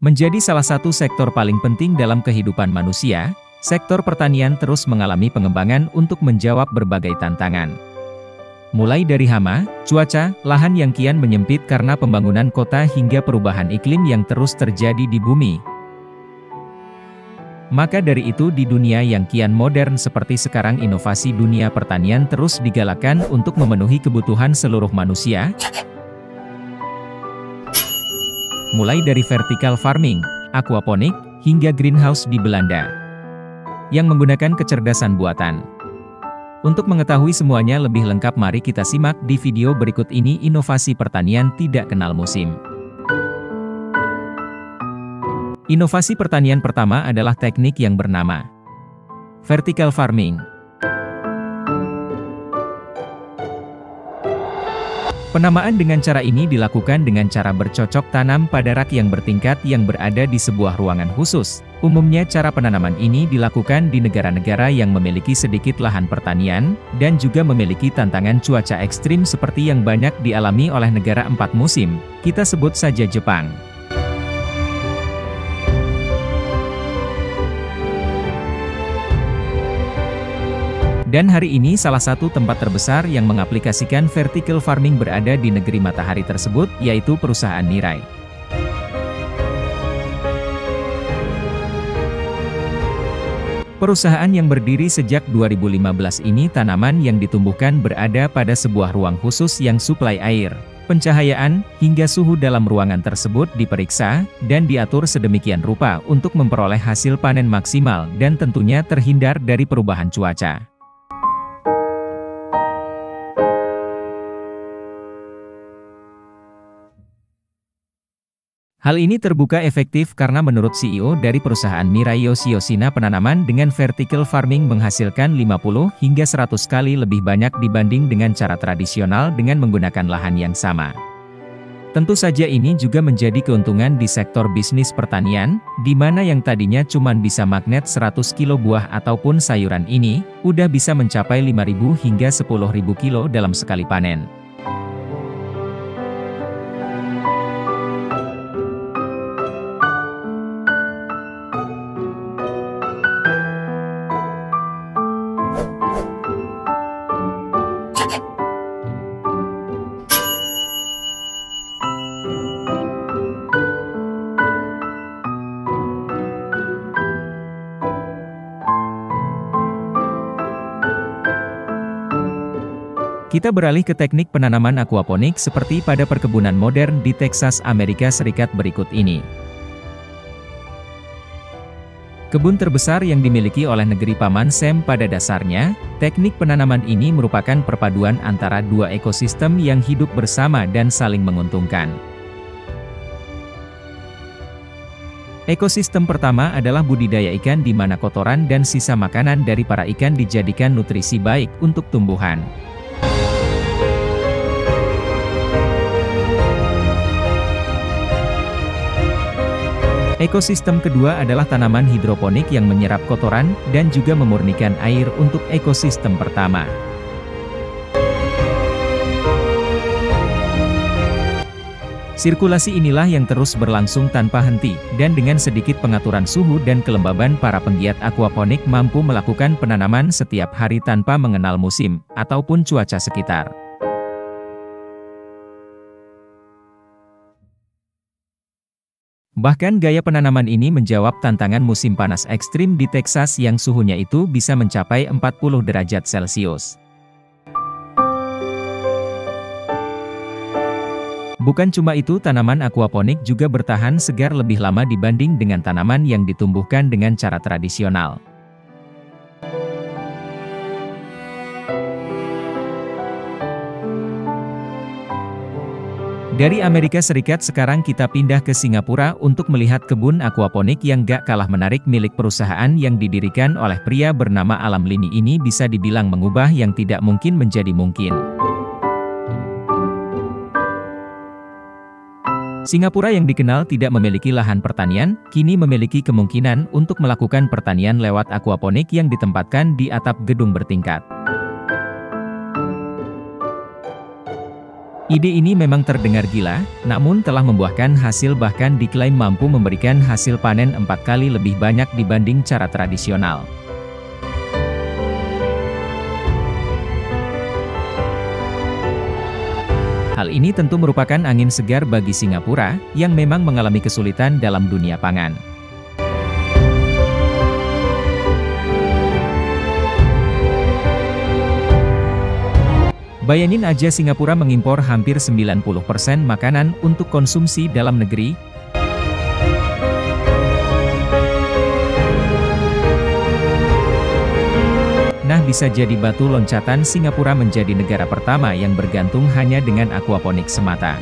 Menjadi salah satu sektor paling penting dalam kehidupan manusia, sektor pertanian terus mengalami pengembangan untuk menjawab berbagai tantangan. Mulai dari hama, cuaca, lahan yang kian menyempit karena pembangunan kota hingga perubahan iklim yang terus terjadi di bumi. Maka dari itu di dunia yang kian modern seperti sekarang inovasi dunia pertanian terus digalakkan untuk memenuhi kebutuhan seluruh manusia, mulai dari vertical farming, aquaponik, hingga greenhouse di Belanda, yang menggunakan kecerdasan buatan. Untuk mengetahui semuanya lebih lengkap mari kita simak di video berikut ini inovasi pertanian tidak kenal musim. Inovasi pertanian pertama adalah teknik yang bernama vertical farming. Penamaan dengan cara ini dilakukan dengan cara bercocok tanam pada rak yang bertingkat yang berada di sebuah ruangan khusus. Umumnya cara penanaman ini dilakukan di negara-negara yang memiliki sedikit lahan pertanian, dan juga memiliki tantangan cuaca ekstrim seperti yang banyak dialami oleh negara empat musim. Kita sebut saja Jepang. Dan hari ini salah satu tempat terbesar yang mengaplikasikan vertical farming berada di negeri matahari tersebut, yaitu perusahaan Nirai. Perusahaan yang berdiri sejak 2015 ini tanaman yang ditumbuhkan berada pada sebuah ruang khusus yang suplai air, pencahayaan, hingga suhu dalam ruangan tersebut diperiksa, dan diatur sedemikian rupa untuk memperoleh hasil panen maksimal dan tentunya terhindar dari perubahan cuaca. Hal ini terbuka efektif karena menurut CEO dari perusahaan Mirai Yoshioshina penanaman dengan vertical farming menghasilkan 50 hingga 100 kali lebih banyak dibanding dengan cara tradisional dengan menggunakan lahan yang sama. Tentu saja ini juga menjadi keuntungan di sektor bisnis pertanian, di mana yang tadinya cuma bisa magnet 100 kilo buah ataupun sayuran ini, udah bisa mencapai 5.000 hingga 10.000 kilo dalam sekali panen. Kita beralih ke teknik penanaman aquaponik seperti pada perkebunan modern di Texas, Amerika Serikat berikut ini. Kebun terbesar yang dimiliki oleh negeri Paman Sam pada dasarnya, teknik penanaman ini merupakan perpaduan antara dua ekosistem yang hidup bersama dan saling menguntungkan. Ekosistem pertama adalah budidaya ikan di mana kotoran dan sisa makanan dari para ikan dijadikan nutrisi baik untuk tumbuhan. Ekosistem kedua adalah tanaman hidroponik yang menyerap kotoran, dan juga memurnikan air untuk ekosistem pertama. Sirkulasi inilah yang terus berlangsung tanpa henti, dan dengan sedikit pengaturan suhu dan kelembaban para penggiat aquaponik mampu melakukan penanaman setiap hari tanpa mengenal musim, ataupun cuaca sekitar. Bahkan gaya penanaman ini menjawab tantangan musim panas ekstrim di Texas yang suhunya itu bisa mencapai 40 derajat Celcius. Bukan cuma itu tanaman aquaponik juga bertahan segar lebih lama dibanding dengan tanaman yang ditumbuhkan dengan cara tradisional. Dari Amerika Serikat sekarang kita pindah ke Singapura untuk melihat kebun aquaponik yang gak kalah menarik milik perusahaan yang didirikan oleh pria bernama Alam Lini ini bisa dibilang mengubah yang tidak mungkin menjadi mungkin. Singapura yang dikenal tidak memiliki lahan pertanian, kini memiliki kemungkinan untuk melakukan pertanian lewat aquaponik yang ditempatkan di atap gedung bertingkat. Ide ini memang terdengar gila, namun telah membuahkan hasil bahkan diklaim mampu memberikan hasil panen empat kali lebih banyak dibanding cara tradisional. Hal ini tentu merupakan angin segar bagi Singapura, yang memang mengalami kesulitan dalam dunia pangan. Bayangin aja Singapura mengimpor hampir 90% makanan untuk konsumsi dalam negeri. Nah bisa jadi batu loncatan Singapura menjadi negara pertama yang bergantung hanya dengan aquaponik semata.